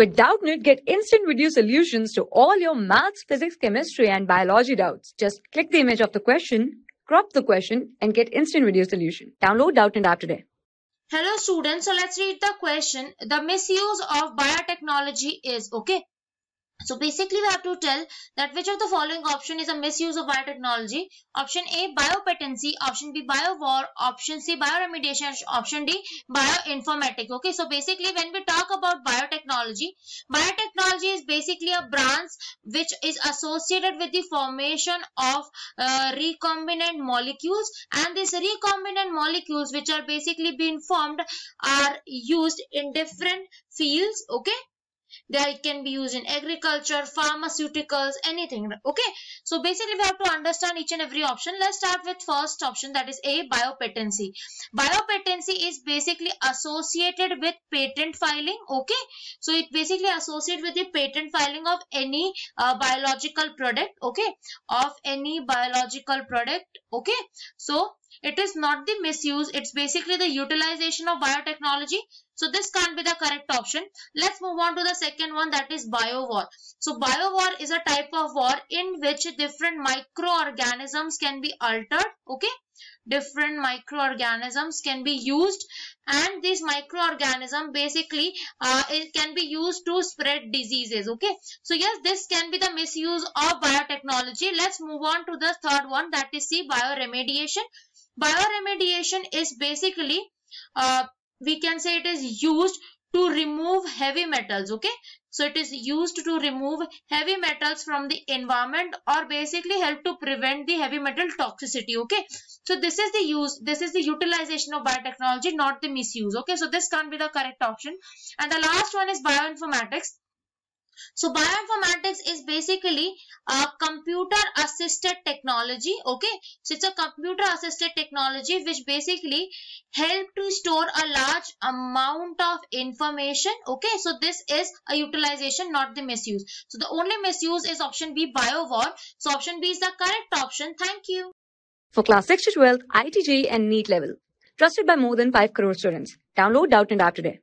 With Doubtnut, get instant video solutions to all your maths, physics, chemistry, and biology doubts. Just click the image of the question, crop the question, and get instant video solution. Download Doubtnut app today. Hello students, so let's read the question. The misuse of biotechnology is, okay. So basically we have to tell that which of the following option is a misuse of biotechnology. Option A biopatency, option B biowar, option C bioremediation, option D bioinformatics. Okay, so basically when we talk about biotechnology, biotechnology is basically a branch which is associated with the formation of uh, recombinant molecules and these recombinant molecules which are basically being formed are used in different fields. Okay, they can be used in agriculture, pharmaceuticals, anything. Okay. So basically we have to understand each and every option. Let's start with first option that is A, biopatency. Biopatency is basically associated with patent filing. Okay. So it basically associated with the patent filing of any uh, biological product. Okay. Of any biological product. Okay. So it is not the misuse. It's basically the utilization of biotechnology so this can't be the correct option. Let's move on to the second one that is biowar. So biowar is a type of war in which different microorganisms can be altered. Okay. Different microorganisms can be used and this microorganism basically uh, it can be used to spread diseases. Okay. So yes, this can be the misuse of biotechnology. Let's move on to the third one that is C bioremediation. Bioremediation is basically uh, we can say it is used to remove heavy metals okay so it is used to remove heavy metals from the environment or basically help to prevent the heavy metal toxicity okay so this is the use this is the utilization of biotechnology not the misuse okay so this can't be the correct option and the last one is bioinformatics so bioinformatics is basically a computer assisted technology. Okay. So it's a computer assisted technology which basically help to store a large amount of information. Okay. So this is a utilization, not the misuse. So the only misuse is option B, biowar. So option B is the correct option. Thank you. For class 6 to 12, IIT JEE and NEET level. Trusted by more than 5 crore students. Download Doubtnut app today.